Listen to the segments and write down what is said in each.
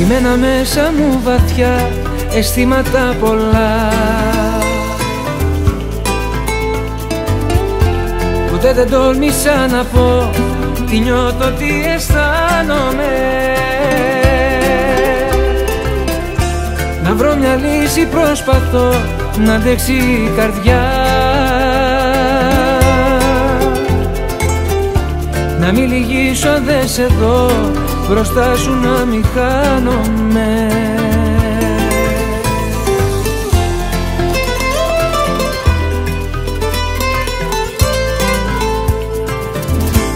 Εμένα μέσα μου βαθιά αισθήματα πολλά. Ποτέ δεν τόλμησα να πω τι νιώθω, τι αισθάνομαι. Να βρω μια λύση προσπαθώ να αντέξει η καρδιά. Να μην λυγίσω αν δεν σε δω μπροστά σου να μην χάνομαι.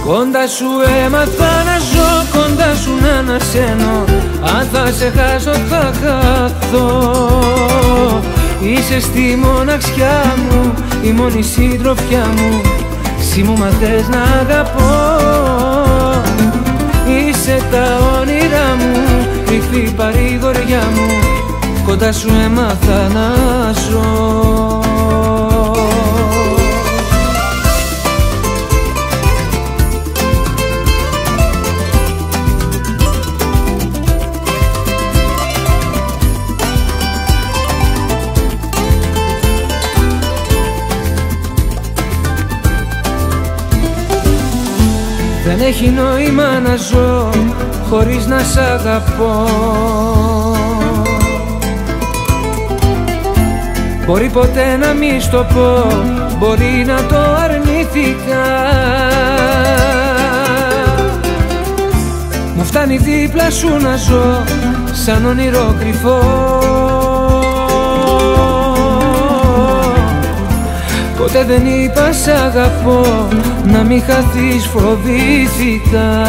Κοντά σου έμαθα να ζω, κοντά σου να ανασένω. Αν θα σε χάσω θα χαθώ. Είσαι στη μοναξιά μου, η μόνη συντροφιά μου. Εσύ μου μαθες να αγαπώ Είσαι τα όνειρά μου, κρυφή παρηγοριά μου. Κοντά σου έμαθα να ζω Δεν έχει νόημα να ζω χωρίς να σ' αγαπώ. Μπορεί ποτέ να μη στο πω, μπορεί να το αρνηθήκα Μου φτάνει δίπλα σου να ζω σαν όνειρο κρυφό Ποτέ δεν είπα σ' αγαπώ να μην χαθείς φοβήθηκα